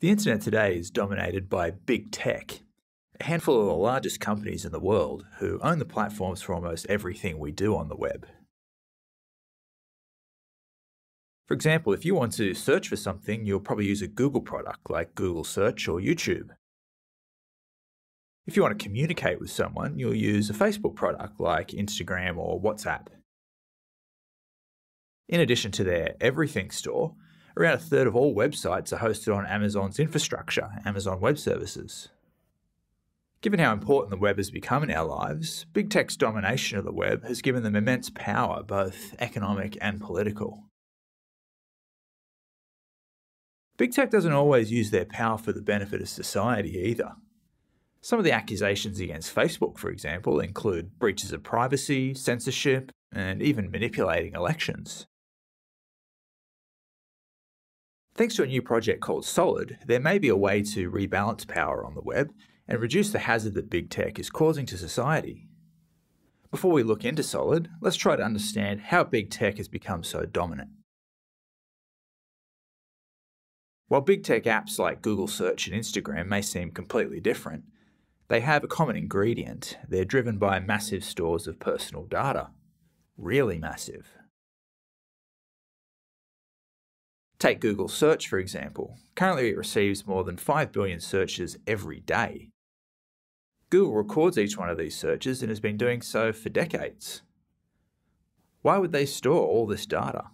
The internet today is dominated by big tech, a handful of the largest companies in the world who own the platforms for almost everything we do on the web. For example, if you want to search for something, you'll probably use a Google product like Google Search or YouTube. If you want to communicate with someone, you'll use a Facebook product like Instagram or WhatsApp. In addition to their Everything store, around a third of all websites are hosted on Amazon's infrastructure, Amazon Web Services. Given how important the web has become in our lives, big tech's domination of the web has given them immense power, both economic and political. Big tech doesn't always use their power for the benefit of society either. Some of the accusations against Facebook, for example, include breaches of privacy, censorship, and even manipulating elections. Thanks to a new project called Solid, there may be a way to rebalance power on the web and reduce the hazard that big tech is causing to society. Before we look into Solid, let's try to understand how big tech has become so dominant. While big tech apps like Google Search and Instagram may seem completely different, they have a common ingredient. They're driven by massive stores of personal data. Really massive. Take Google Search, for example. Currently, it receives more than 5 billion searches every day. Google records each one of these searches and has been doing so for decades. Why would they store all this data?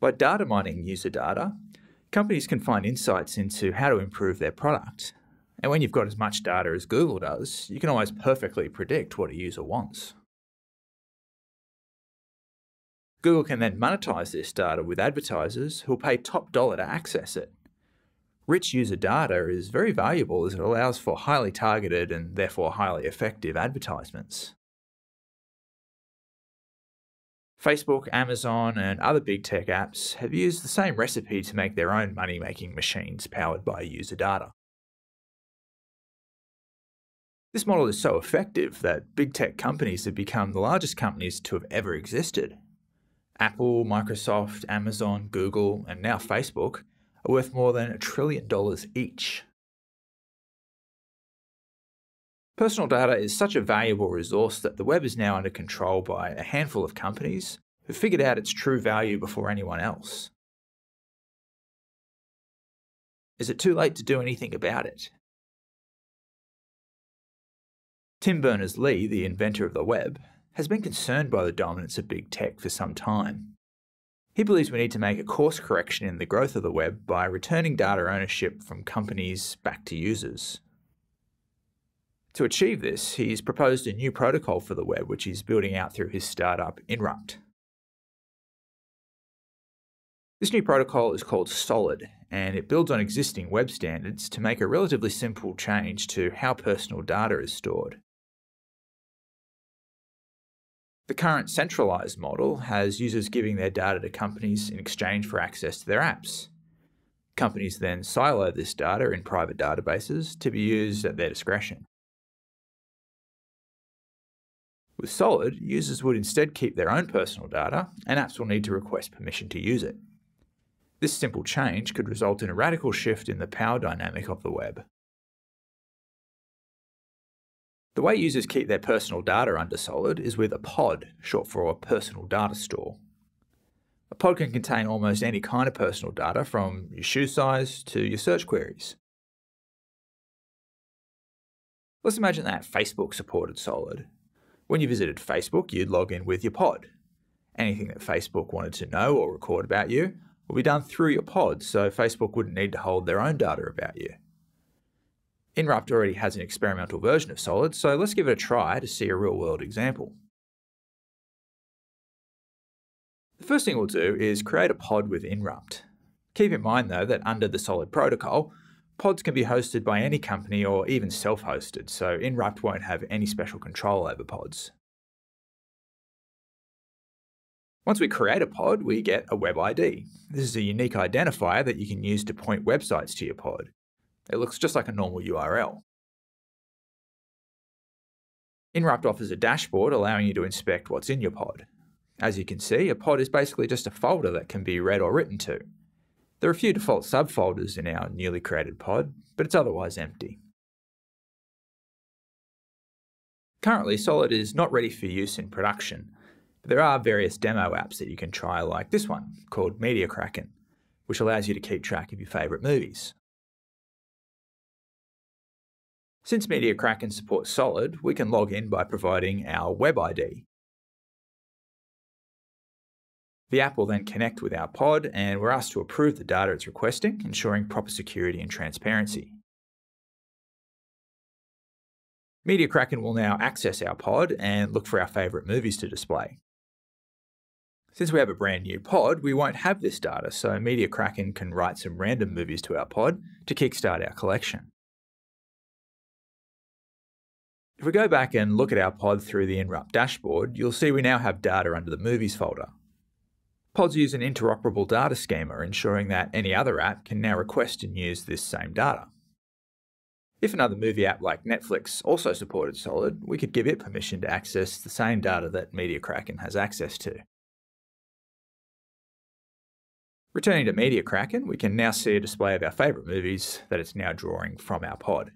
By data mining user data, companies can find insights into how to improve their product. And when you've got as much data as Google does, you can almost perfectly predict what a user wants. Google can then monetize this data with advertisers who'll pay top dollar to access it. Rich user data is very valuable as it allows for highly targeted and therefore highly effective advertisements. Facebook, Amazon, and other big tech apps have used the same recipe to make their own money making machines powered by user data. This model is so effective that big tech companies have become the largest companies to have ever existed. Apple, Microsoft, Amazon, Google, and now Facebook are worth more than a trillion dollars each. Personal data is such a valuable resource that the web is now under control by a handful of companies who figured out its true value before anyone else. Is it too late to do anything about it? Tim Berners-Lee, the inventor of the web, has been concerned by the dominance of big tech for some time. He believes we need to make a course correction in the growth of the web by returning data ownership from companies back to users. To achieve this, he's proposed a new protocol for the web, which he's building out through his startup, Inrupt. This new protocol is called Solid, and it builds on existing web standards to make a relatively simple change to how personal data is stored. The current centralized model has users giving their data to companies in exchange for access to their apps. Companies then silo this data in private databases to be used at their discretion. With Solid, users would instead keep their own personal data, and apps will need to request permission to use it. This simple change could result in a radical shift in the power dynamic of the web. The way users keep their personal data under Solid is with a pod, short for a personal data store. A pod can contain almost any kind of personal data, from your shoe size to your search queries. Let's imagine that Facebook supported Solid, when you visited Facebook, you'd log in with your pod. Anything that Facebook wanted to know or record about you will be done through your pod, so Facebook wouldn't need to hold their own data about you. Inrupt already has an experimental version of Solid, so let's give it a try to see a real world example. The first thing we'll do is create a pod with Inrupt. Keep in mind though that under the Solid protocol, Pods can be hosted by any company or even self-hosted, so Inrupt won't have any special control over pods. Once we create a pod, we get a web ID. This is a unique identifier that you can use to point websites to your pod. It looks just like a normal URL. Inrupt offers a dashboard allowing you to inspect what's in your pod. As you can see, a pod is basically just a folder that can be read or written to. There are a few default subfolders in our newly created pod, but it's otherwise empty. Currently, Solid is not ready for use in production, but there are various demo apps that you can try like this one, called Media Kraken, which allows you to keep track of your favourite movies. Since Media supports Solid, we can log in by providing our web ID. The app will then connect with our pod and we're asked to approve the data it's requesting, ensuring proper security and transparency. Media will now access our pod and look for our favourite movies to display. Since we have a brand new pod, we won't have this data, so Media can write some random movies to our pod to kickstart our collection. If we go back and look at our pod through the INRUPT dashboard, you'll see we now have data under the Movies folder. Pods use an interoperable data schema, ensuring that any other app can now request and use this same data. If another movie app like Netflix also supported Solid, we could give it permission to access the same data that MediaKraken has access to. Returning to MediaKraken, we can now see a display of our favourite movies that it's now drawing from our pod.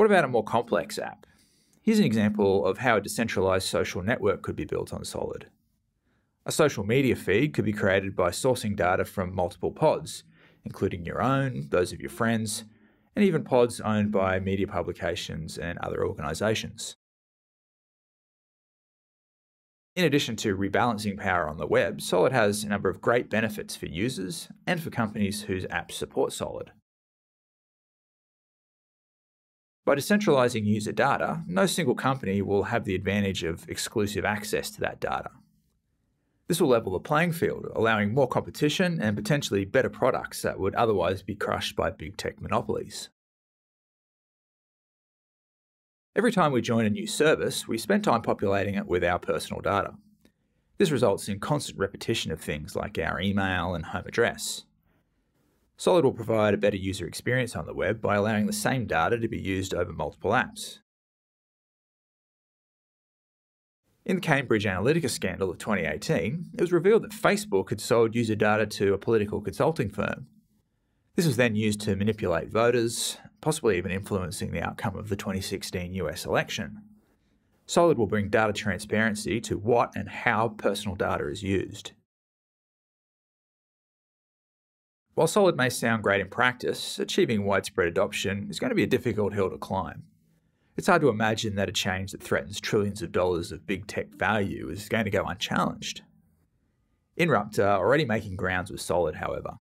What about a hmm. more complex app? Here's an example of how a decentralised social network could be built on Solid. A social media feed could be created by sourcing data from multiple pods, including your own, those of your friends, and even pods owned by media publications and other organisations. In addition to rebalancing power on the web, Solid has a number of great benefits for users and for companies whose apps support Solid. By decentralising user data, no single company will have the advantage of exclusive access to that data. This will level the playing field, allowing more competition and potentially better products that would otherwise be crushed by big tech monopolies. Every time we join a new service, we spend time populating it with our personal data. This results in constant repetition of things like our email and home address. Solid will provide a better user experience on the web by allowing the same data to be used over multiple apps. In the Cambridge Analytica scandal of 2018, it was revealed that Facebook had sold user data to a political consulting firm. This was then used to manipulate voters, possibly even influencing the outcome of the 2016 US election. Solid will bring data transparency to what and how personal data is used. While Solid may sound great in practice, achieving widespread adoption is going to be a difficult hill to climb. It's hard to imagine that a change that threatens trillions of dollars of big tech value is going to go unchallenged. INRUPT are already making grounds with Solid, however.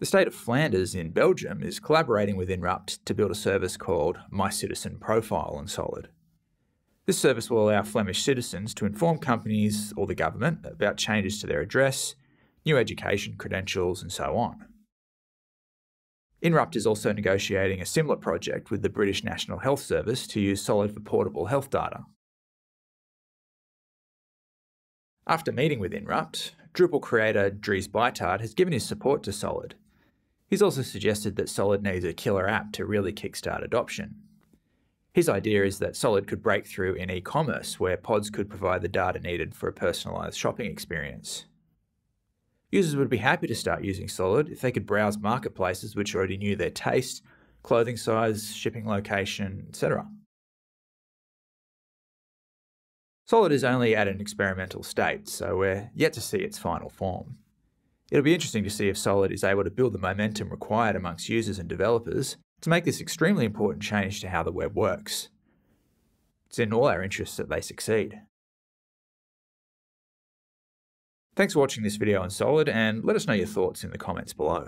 The state of Flanders in Belgium is collaborating with INRUPT to build a service called My Citizen Profile on Solid. This service will allow Flemish citizens to inform companies or the government about changes to their address, new education credentials, and so on. INRUPT is also negotiating a similar project with the British National Health Service to use Solid for portable health data. After meeting with INRUPT, Drupal creator Dries Buytaert has given his support to Solid. He's also suggested that Solid needs a killer app to really kickstart adoption. His idea is that Solid could break through in e-commerce where pods could provide the data needed for a personalised shopping experience. Users would be happy to start using Solid if they could browse marketplaces which already knew their taste, clothing size, shipping location, etc. Solid is only at an experimental state, so we're yet to see its final form. It'll be interesting to see if Solid is able to build the momentum required amongst users and developers to make this extremely important change to how the web works. It's in all our interests that they succeed. Thanks for watching this video on Solid and let us know your thoughts in the comments below.